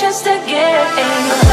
just a game